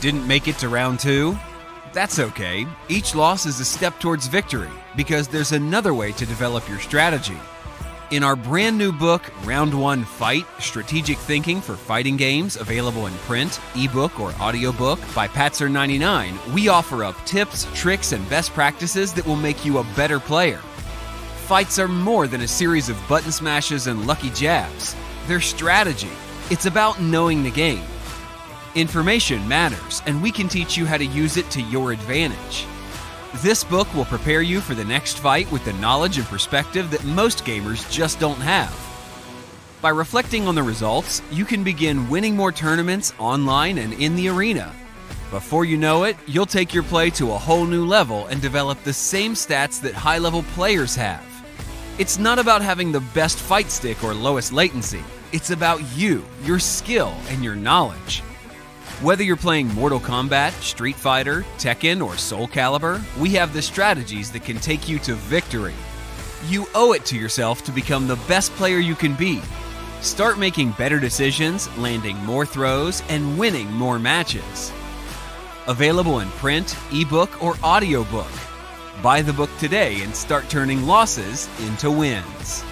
Didn't make it to round two? That's okay. Each loss is a step towards victory because there's another way to develop your strategy. In our brand new book, Round One Fight Strategic Thinking for Fighting Games, available in print, ebook, or audiobook by Patzer99, we offer up tips, tricks, and best practices that will make you a better player. Fights are more than a series of button smashes and lucky jabs, they're strategy. It's about knowing the game. Information matters, and we can teach you how to use it to your advantage. This book will prepare you for the next fight with the knowledge and perspective that most gamers just don't have. By reflecting on the results, you can begin winning more tournaments online and in the arena. Before you know it, you'll take your play to a whole new level and develop the same stats that high level players have. It's not about having the best fight stick or lowest latency, it's about you, your skill, and your knowledge. Whether you're playing Mortal Kombat, Street Fighter, Tekken, or Soul Calibur, we have the strategies that can take you to victory. You owe it to yourself to become the best player you can be. Start making better decisions, landing more throws, and winning more matches. Available in print, ebook, or audiobook. Buy the book today and start turning losses into wins.